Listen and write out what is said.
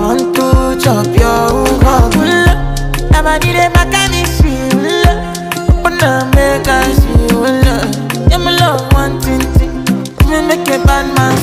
want to chop your heart. I'ma dey back and it's you Ula, wanna make you Ula, my love one thing make a bad man